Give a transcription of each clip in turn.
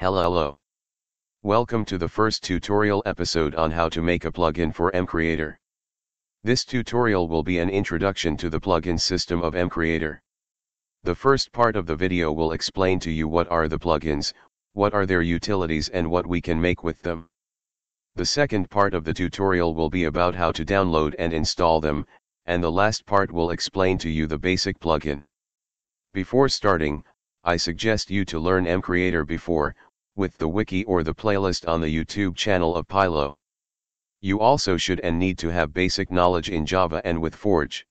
Hello hello. Welcome to the first tutorial episode on how to make a plugin for mCreator. This tutorial will be an introduction to the plugin system of mCreator. The first part of the video will explain to you what are the plugins, what are their utilities and what we can make with them. The second part of the tutorial will be about how to download and install them, and the last part will explain to you the basic plugin. Before starting, I suggest you to learn mCreator before, with the wiki or the playlist on the YouTube channel of Pylo. You also should and need to have basic knowledge in Java and with Forge.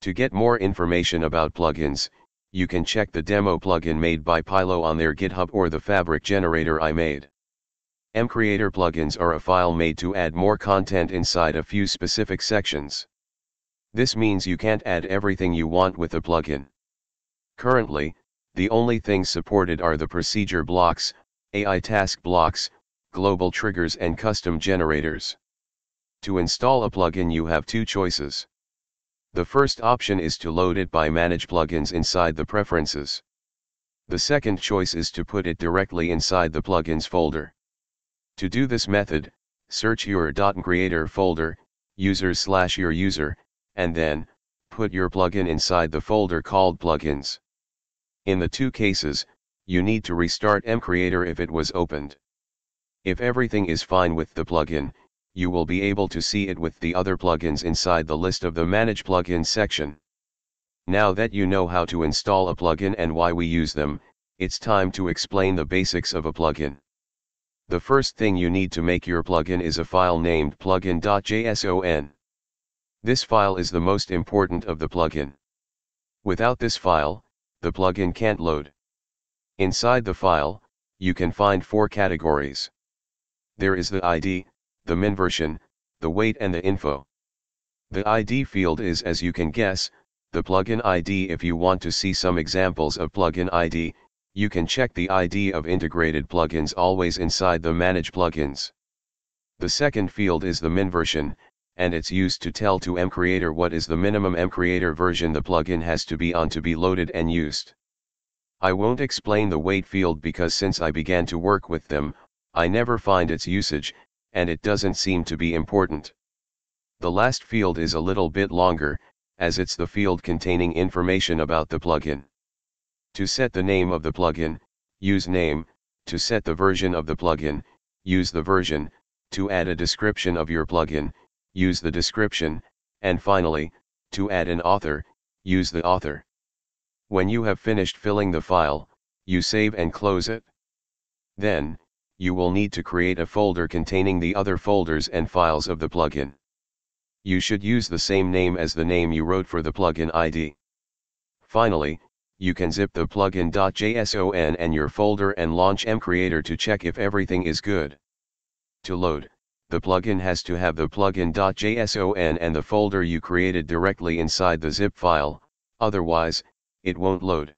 To get more information about plugins, you can check the demo plugin made by Pylo on their GitHub or the Fabric generator I made. mCreator plugins are a file made to add more content inside a few specific sections. This means you can't add everything you want with a plugin. Currently, the only things supported are the procedure blocks, AI task blocks, global triggers and custom generators. To install a plugin you have two choices. The first option is to load it by Manage Plugins inside the Preferences. The second choice is to put it directly inside the Plugins folder. To do this method, search your .creator folder, users slash your user, and then, put your plugin inside the folder called Plugins. In the two cases, you need to restart mCreator if it was opened. If everything is fine with the plugin, you will be able to see it with the other plugins inside the list of the Manage Plugins section. Now that you know how to install a plugin and why we use them, it's time to explain the basics of a plugin. The first thing you need to make your plugin is a file named plugin.json. This file is the most important of the plugin. Without this file, the plugin can't load. Inside the file, you can find four categories. There is the ID, the min version, the weight and the info. The ID field is as you can guess, the plugin ID if you want to see some examples of plugin ID, you can check the ID of integrated plugins always inside the manage plugins. The second field is the min version, and it's used to tell to mCreator what is the minimum mCreator version the plugin has to be on to be loaded and used. I won't explain the weight field because since I began to work with them, I never find its usage, and it doesn't seem to be important. The last field is a little bit longer, as it's the field containing information about the plugin. To set the name of the plugin, use name, to set the version of the plugin, use the version, to add a description of your plugin, use the description, and finally, to add an author, use the author. When you have finished filling the file, you save and close it. Then, you will need to create a folder containing the other folders and files of the plugin. You should use the same name as the name you wrote for the plugin ID. Finally, you can zip the plugin.json and your folder and launch mCreator to check if everything is good. To load, the plugin has to have the plugin.json and the folder you created directly inside the zip file, otherwise, it won't load.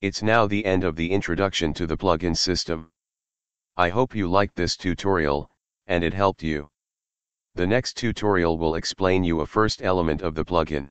It's now the end of the introduction to the plugin system. I hope you liked this tutorial, and it helped you. The next tutorial will explain you a first element of the plugin.